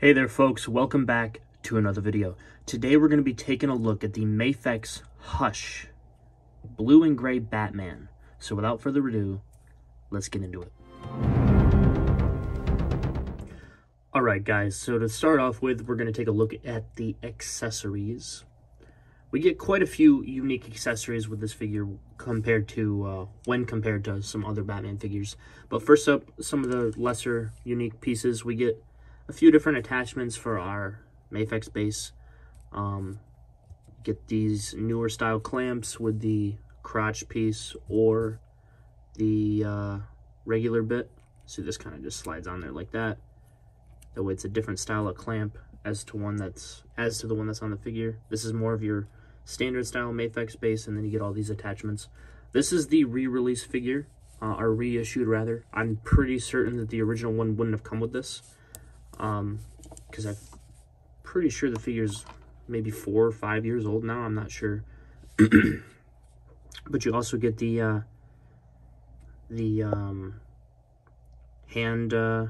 Hey there folks, welcome back to another video. Today we're going to be taking a look at the Mafex Hush Blue and Gray Batman. So without further ado, let's get into it. Alright guys, so to start off with, we're going to take a look at the accessories. We get quite a few unique accessories with this figure compared to, uh, when compared to some other Batman figures. But first up, some of the lesser unique pieces. We get a few different attachments for our Mafex base. Um, get these newer style clamps with the crotch piece or the uh, regular bit. So this kind of just slides on there like that. That way it's a different style of clamp as to one that's as to the one that's on the figure. This is more of your standard style Mafex base, and then you get all these attachments. This is the re-release figure, uh, or reissued rather. I'm pretty certain that the original one wouldn't have come with this, um, because I'm pretty sure the figure's maybe four or five years old now. I'm not sure, but you also get the uh, the um, hand. Uh,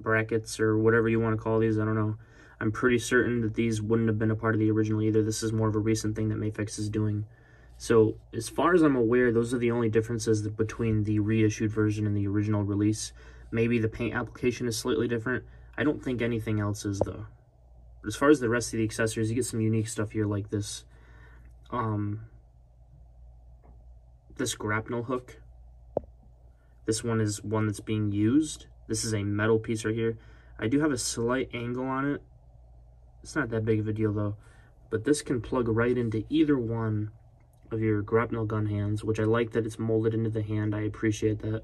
brackets or whatever you want to call these. I don't know. I'm pretty certain that these wouldn't have been a part of the original either. This is more of a recent thing that Mafex is doing. So as far as I'm aware, those are the only differences between the reissued version and the original release. Maybe the paint application is slightly different. I don't think anything else is though. But as far as the rest of the accessories, you get some unique stuff here like this. Um, this grapnel hook. This one is one that's being used. This is a metal piece right here. I do have a slight angle on it it's not that big of a deal though. But this can plug right into either one of your grapnel gun hands, which I like that it's molded into the hand. I appreciate that.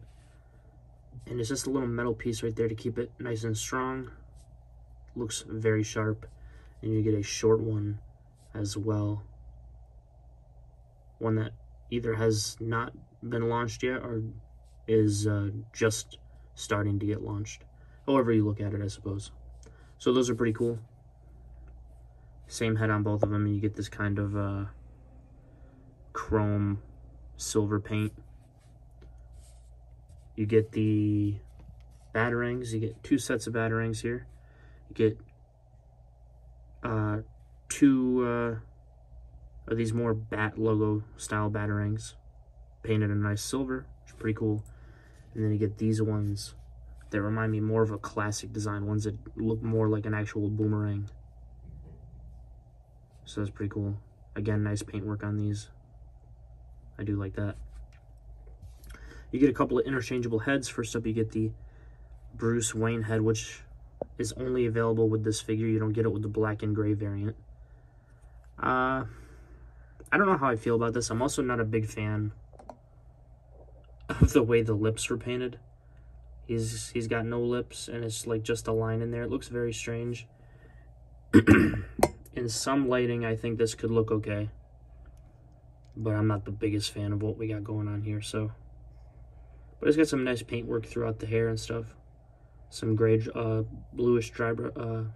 And it's just a little metal piece right there to keep it nice and strong. Looks very sharp. And you get a short one as well. One that either has not been launched yet or is uh, just starting to get launched. However you look at it, I suppose. So those are pretty cool. Same head on both of them, and you get this kind of uh, chrome silver paint. You get the batarangs. You get two sets of batarangs here. You get uh, two uh, of these more bat logo style batarangs painted a nice silver, which is pretty cool. And then you get these ones that remind me more of a classic design, ones that look more like an actual boomerang. So that's pretty cool. Again, nice paintwork on these. I do like that. You get a couple of interchangeable heads. First up, you get the Bruce Wayne head, which is only available with this figure. You don't get it with the black and gray variant. Uh, I don't know how I feel about this. I'm also not a big fan of the way the lips were painted. He's he's got no lips, and it's like just a line in there. It looks very strange. in some lighting, I think this could look okay. But I'm not the biggest fan of what we got going on here, so. But it's got some nice paintwork throughout the hair and stuff. Some gray, uh, bluish dry, uh, oh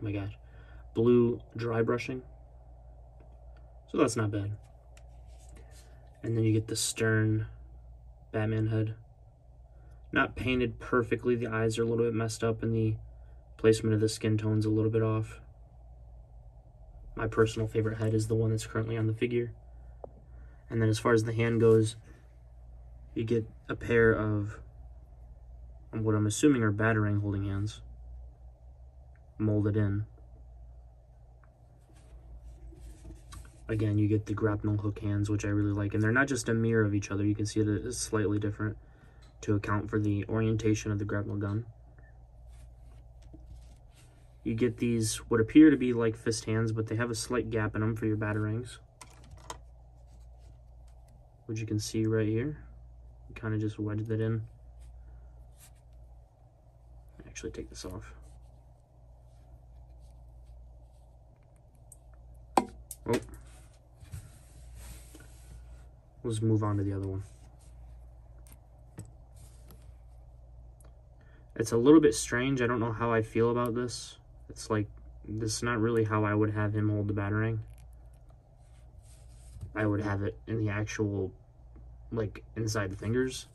my god, blue dry brushing. So that's not bad. And then you get the stern Batman head. Not painted perfectly, the eyes are a little bit messed up and the placement of the skin tone's a little bit off. My personal favorite head is the one that's currently on the figure. And then as far as the hand goes, you get a pair of what I'm assuming are batarang holding hands molded in. Again, you get the grapnel hook hands, which I really like. And they're not just a mirror of each other. You can see that it's slightly different to account for the orientation of the grapnel gun you get these what appear to be like fist hands, but they have a slight gap in them for your batarangs. Which you can see right here. Kind of just wedge that in. Actually take this off. Oh. Let's move on to the other one. It's a little bit strange. I don't know how I feel about this. It's like, this is not really how I would have him hold the batarang. I would have it in the actual, like, inside the fingers.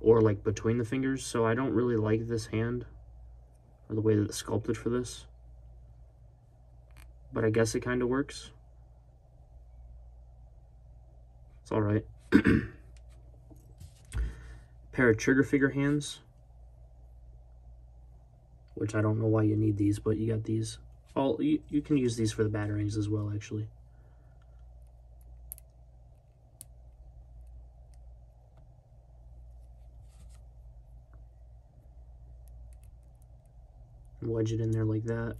or like between the fingers. So I don't really like this hand or the way that it's sculpted for this. But I guess it kind of works. It's all right. Pair of trigger figure hands. Which I don't know why you need these, but you got these. All you, you can use these for the batarangs as well, actually. Wedge it in there like that.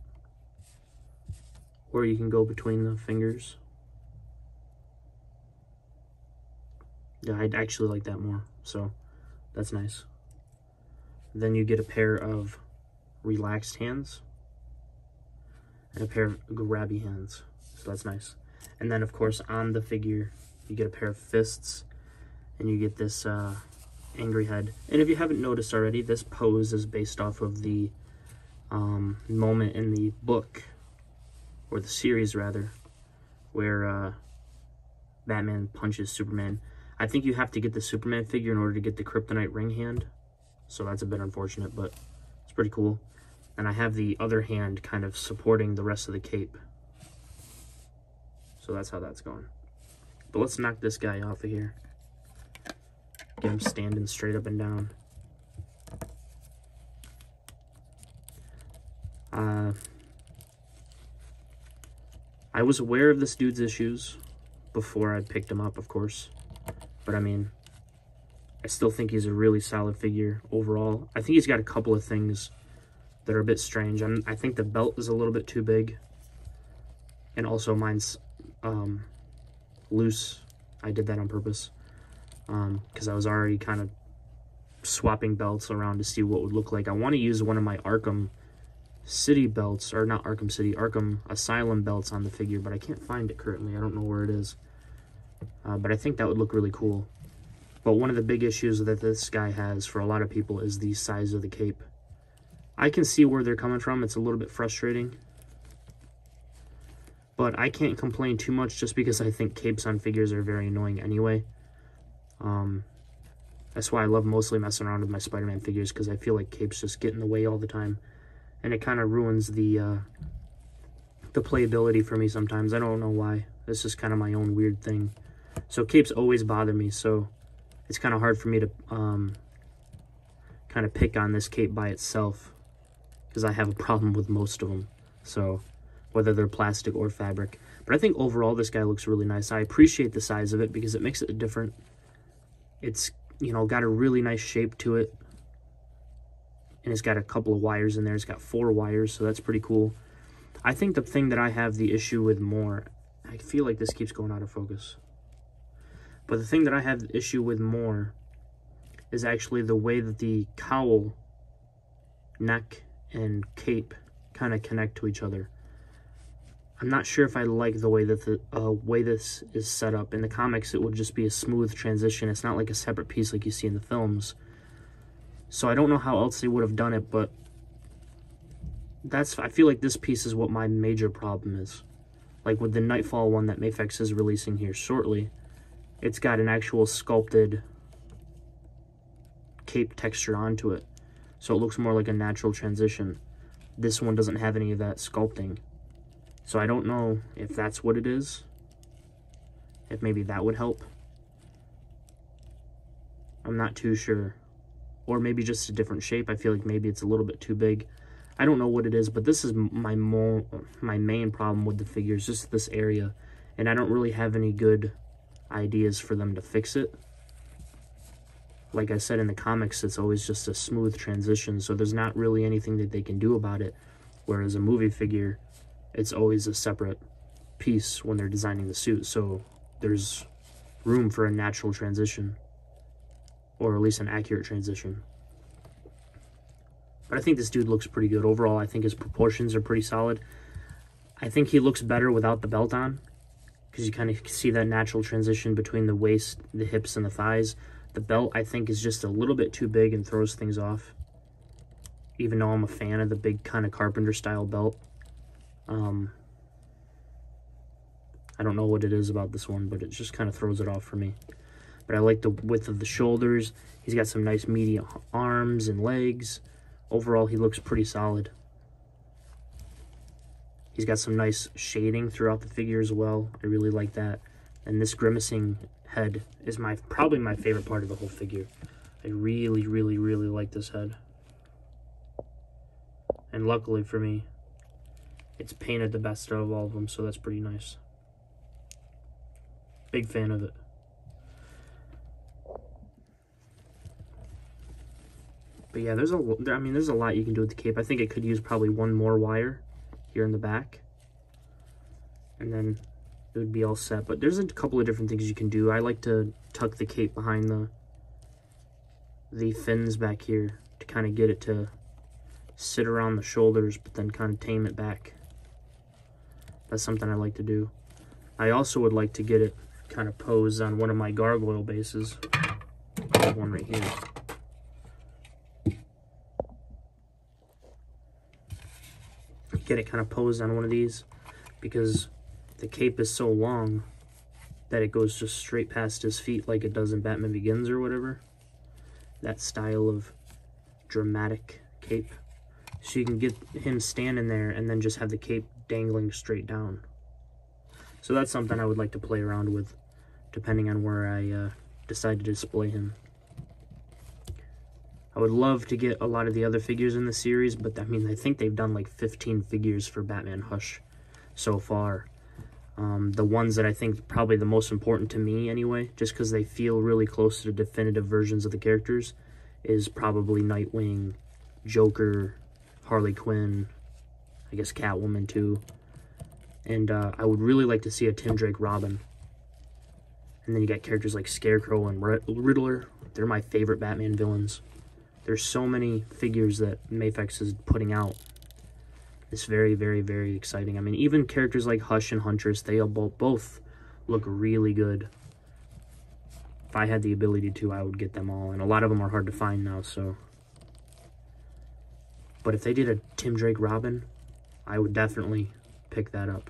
Or you can go between the fingers. Yeah, I'd actually like that more, so that's nice. Then you get a pair of relaxed hands and a pair of grabby hands, so that's nice. And then, of course, on the figure, you get a pair of fists and you get this uh, angry head. And if you haven't noticed already, this pose is based off of the um, moment in the book, or the series rather, where uh, Batman punches Superman. I think you have to get the Superman figure in order to get the Kryptonite ring hand. So that's a bit unfortunate, but it's pretty cool. And I have the other hand kind of supporting the rest of the cape. So that's how that's going. But let's knock this guy off of here. Get him standing straight up and down. Uh, I was aware of this dude's issues before I picked him up, of course. But I mean, I still think he's a really solid figure overall. I think he's got a couple of things that are a bit strange. I'm, I think the belt is a little bit too big. And also mine's um, loose. I did that on purpose. Because um, I was already kind of swapping belts around to see what would look like. I want to use one of my Arkham city belts, or not Arkham City, Arkham Asylum belts on the figure, but I can't find it currently. I don't know where it is. Uh, but I think that would look really cool. But one of the big issues that this guy has for a lot of people is the size of the cape. I can see where they're coming from. It's a little bit frustrating. But I can't complain too much just because I think capes on figures are very annoying anyway. Um, that's why I love mostly messing around with my Spider-Man figures because I feel like capes just get in the way all the time and it kind of ruins the uh, the playability for me sometimes. I don't know why. It's just kind of my own weird thing. So capes always bother me, so it's kind of hard for me to um, kind of pick on this cape by itself because I have a problem with most of them. So whether they're plastic or fabric. But I think overall this guy looks really nice. I appreciate the size of it because it makes it different. It's, you know, got a really nice shape to it and it's got a couple of wires in there. It's got four wires, so that's pretty cool. I think the thing that I have the issue with more, I feel like this keeps going out of focus. But the thing that I have the issue with more is actually the way that the cowl, neck, and cape kind of connect to each other. I'm not sure if I like the way that the uh, way this is set up. In the comics, it would just be a smooth transition. It's not like a separate piece like you see in the films. So I don't know how else they would have done it, but that's I feel like this piece is what my major problem is. Like with the Knightfall one that Mafex is releasing here shortly, it's got an actual sculpted cape texture onto it. So it looks more like a natural transition. This one doesn't have any of that sculpting. So I don't know if that's what it is. If maybe that would help. I'm not too sure or maybe just a different shape. I feel like maybe it's a little bit too big. I don't know what it is, but this is my more my main problem with the figures, just this area. And I don't really have any good ideas for them to fix it. Like I said in the comics, it's always just a smooth transition, so there's not really anything that they can do about it. Whereas a movie figure, it's always a separate piece when they're designing the suit, so there's room for a natural transition or at least an accurate transition. But I think this dude looks pretty good. Overall, I think his proportions are pretty solid. I think he looks better without the belt on because you kind of see that natural transition between the waist, the hips, and the thighs. The belt, I think, is just a little bit too big and throws things off. Even though I'm a fan of the big kind of carpenter style belt. Um, I don't know what it is about this one, but it just kind of throws it off for me. But I like the width of the shoulders. He's got some nice meaty arms and legs. Overall, he looks pretty solid. He's got some nice shading throughout the figure as well. I really like that. And this grimacing head is my probably my favorite part of the whole figure. I really, really, really like this head. And luckily for me, it's painted the best out of all of them, so that's pretty nice. Big fan of it. But yeah, there's a, I mean, there's a lot you can do with the cape. I think it could use probably one more wire here in the back. And then it would be all set. But there's a couple of different things you can do. I like to tuck the cape behind the the fins back here to kind of get it to sit around the shoulders, but then kind of tame it back. That's something I like to do. I also would like to get it kind of posed on one of my gargoyle bases. One right here. Get it kind of posed on one of these because the cape is so long that it goes just straight past his feet like it does in Batman Begins or whatever. That style of dramatic cape. So you can get him standing there and then just have the cape dangling straight down. So that's something I would like to play around with, depending on where I uh, decide to display him. I would love to get a lot of the other figures in the series, but I mean, I think they've done like 15 figures for Batman Hush so far. Um, the ones that I think probably the most important to me anyway, just because they feel really close to the definitive versions of the characters, is probably Nightwing, Joker, Harley Quinn, I guess Catwoman too. And uh, I would really like to see a Tim Drake Robin. And then you got characters like Scarecrow and Riddler. They're my favorite Batman villains. There's so many figures that Mafex is putting out. It's very, very, very exciting. I mean, even characters like Hush and Huntress, they both look really good. If I had the ability to, I would get them all. And a lot of them are hard to find now, so... But if they did a Tim Drake Robin, I would definitely pick that up.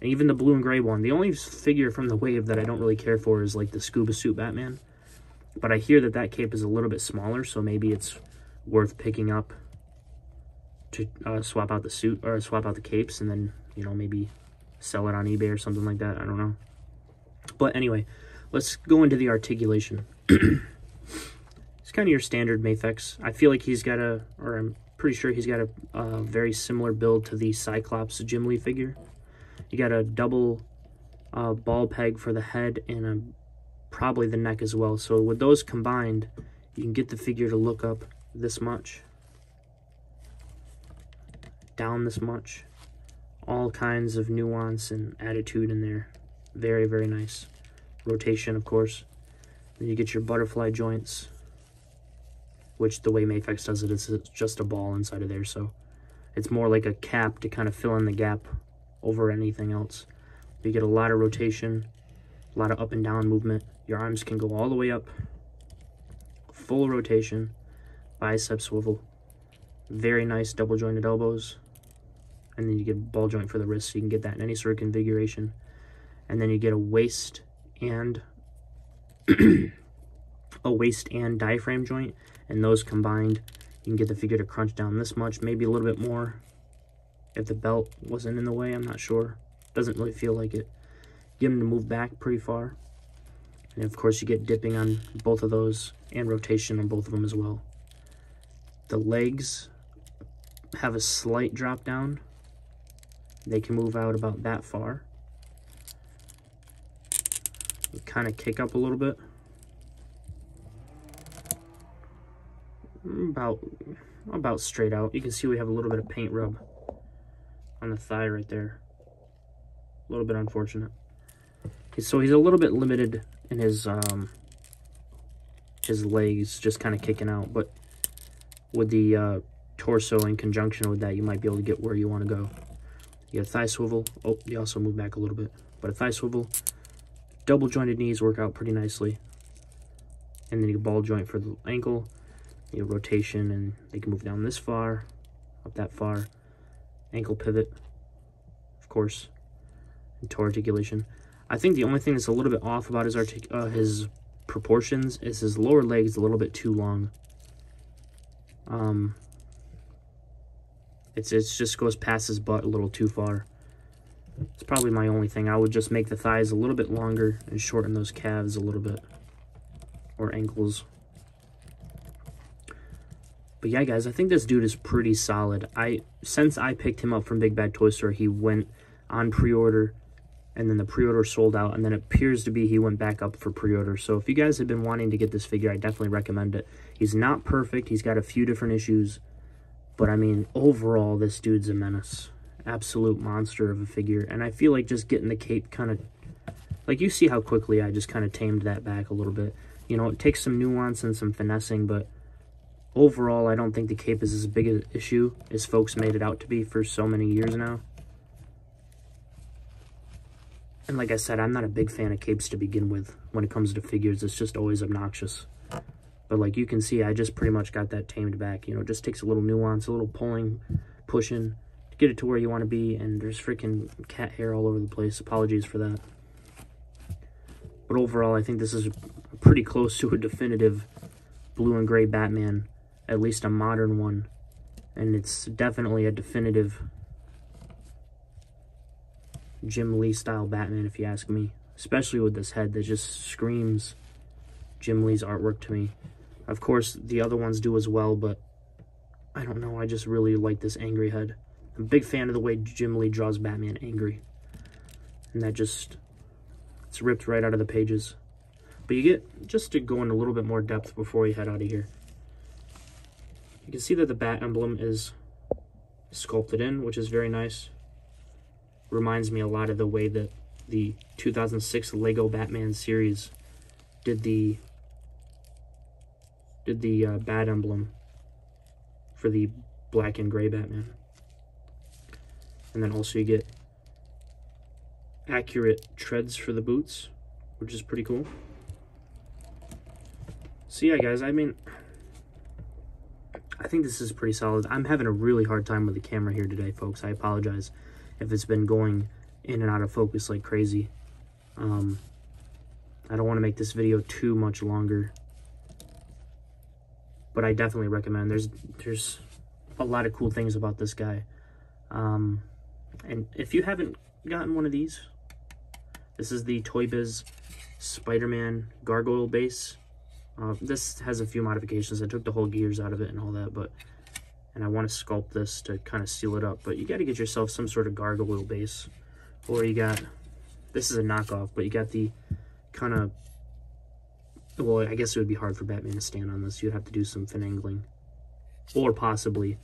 And even the blue and gray one. The only figure from the wave that I don't really care for is like the scuba suit Batman. But I hear that that cape is a little bit smaller, so maybe it's worth picking up to uh, swap out the suit or swap out the capes and then, you know, maybe sell it on eBay or something like that. I don't know. But anyway, let's go into the articulation. it's kind of your standard Mafex. I feel like he's got a, or I'm pretty sure he's got a, a very similar build to the Cyclops Jim Lee figure. You got a double uh, ball peg for the head and a, probably the neck as well. So with those combined, you can get the figure to look up this much, down this much. All kinds of nuance and attitude in there. Very, very nice. Rotation, of course. Then you get your butterfly joints which the way Mafex does it is just a ball inside of there, so it's more like a cap to kind of fill in the gap over anything else. You get a lot of rotation, a lot of up and down movement. Your arms can go all the way up, full rotation, bicep swivel, very nice double jointed elbows, and then you get ball joint for the wrist, so you can get that in any sort of configuration. And then you get a waist and a waist and diaphragm joint, and those combined, you can get the figure to crunch down this much, maybe a little bit more. If the belt wasn't in the way, I'm not sure. Doesn't really feel like it. Get him to move back pretty far. And of course, you get dipping on both of those and rotation on both of them as well. The legs have a slight drop down. They can move out about that far. Kind of kick up a little bit. about about straight out. You can see we have a little bit of paint rub on the thigh right there. A little bit unfortunate. Okay, so he's a little bit limited in his um his legs just kind of kicking out, but with the uh, torso in conjunction with that, you might be able to get where you want to go. You a thigh swivel. Oh, you also move back a little bit, but a thigh swivel. Double jointed knees work out pretty nicely. And then you ball joint for the ankle you rotation and they can move down this far, up that far, ankle pivot, of course, and toe articulation. I think the only thing that's a little bit off about his artic uh, his proportions is his lower leg is a little bit too long. Um, it's it just goes past his butt a little too far. It's probably my only thing. I would just make the thighs a little bit longer and shorten those calves a little bit. Or ankles. But yeah, guys, I think this dude is pretty solid. I Since I picked him up from Big Bad Toy Store, he went on pre-order and then the pre-order sold out and then it appears to be he went back up for pre-order. So if you guys have been wanting to get this figure i definitely recommend it. He's not perfect. He's got a few different issues but i mean overall this dude's a menace. Absolute monster of a figure and i feel like just getting the cape kind of like you see how quickly i just kind of tamed that back a little bit. You know it takes some nuance and some finessing but overall i don't think the cape is as big an issue as folks made it out to be for so many years now and like I said, I'm not a big fan of capes to begin with. When it comes to figures, it's just always obnoxious. But like you can see, I just pretty much got that tamed back. You know, it just takes a little nuance, a little pulling, pushing to get it to where you want to be. And there's freaking cat hair all over the place. Apologies for that. But overall, I think this is pretty close to a definitive blue and gray Batman. At least a modern one. And it's definitely a definitive Jim Lee style Batman, if you ask me. Especially with this head that just screams Jim Lee's artwork to me. Of course, the other ones do as well, but I don't know. I just really like this angry head. I'm a big fan of the way Jim Lee draws Batman angry. And that just, it's ripped right out of the pages. But you get, just to go in a little bit more depth before we head out of here. You can see that the bat emblem is sculpted in, which is very nice reminds me a lot of the way that the 2006 Lego Batman series did the did the uh, bat emblem for the black and gray Batman. And then also you get accurate treads for the boots, which is pretty cool. So yeah, guys, I mean, I think this is pretty solid. I'm having a really hard time with the camera here today, folks. I apologize if it's been going in and out of focus like crazy. Um, I don't want to make this video too much longer. But I definitely recommend. There's there's a lot of cool things about this guy. Um, and if you haven't gotten one of these, this is the Toy Biz Spider-Man Gargoyle base. Uh, this has a few modifications. I took the whole gears out of it and all that, but and I want to sculpt this to kind of seal it up. But you got to get yourself some sort of gargoyle base. Or you got, this is a knockoff, but you got the kind of, well, I guess it would be hard for Batman to stand on this. You'd have to do some finagling. Or possibly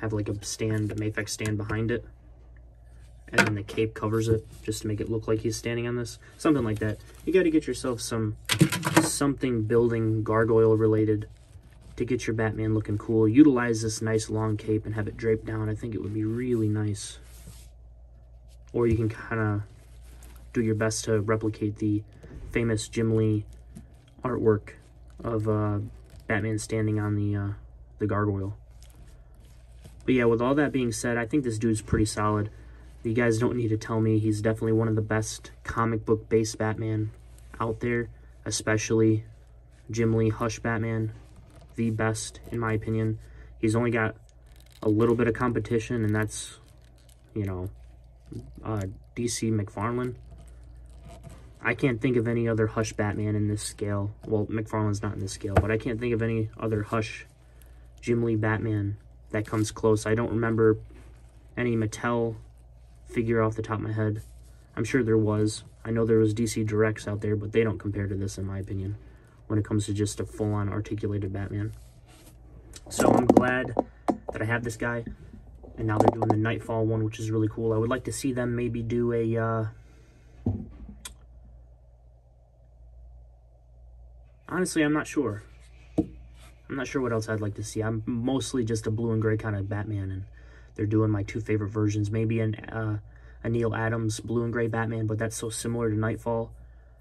have like a stand, a Mafex stand behind it. And then the cape covers it just to make it look like he's standing on this. Something like that. You got to get yourself some something building gargoyle related to get your Batman looking cool. Utilize this nice long cape and have it draped down. I think it would be really nice. Or you can kind of do your best to replicate the famous Jim Lee artwork of uh, Batman standing on the uh, the gargoyle. But yeah, with all that being said, I think this dude's pretty solid. You guys don't need to tell me he's definitely one of the best comic book based Batman out there, especially Jim Lee Hush Batman the best, in my opinion. He's only got a little bit of competition, and that's, you know, uh, DC McFarlane. I can't think of any other Hush Batman in this scale. Well, McFarlane's not in this scale, but I can't think of any other Hush Jim Lee Batman that comes close. I don't remember any Mattel figure off the top of my head. I'm sure there was. I know there was DC Directs out there, but they don't compare to this in my opinion when it comes to just a full-on articulated Batman. So I'm glad that I have this guy. And now they're doing the Knightfall one, which is really cool. I would like to see them maybe do a... Uh... Honestly, I'm not sure. I'm not sure what else I'd like to see. I'm mostly just a blue and gray kind of Batman, and they're doing my two favorite versions. Maybe an, uh, a Neal Adams blue and gray Batman, but that's so similar to Knightfall.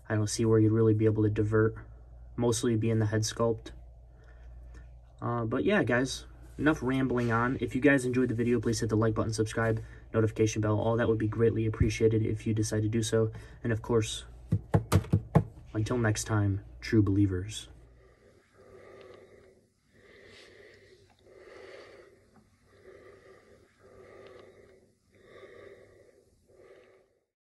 I don't see where you'd really be able to divert mostly being the head sculpt. Uh, but yeah, guys, enough rambling on. If you guys enjoyed the video, please hit the like button, subscribe, notification bell. All that would be greatly appreciated if you decide to do so. And of course, until next time, true believers.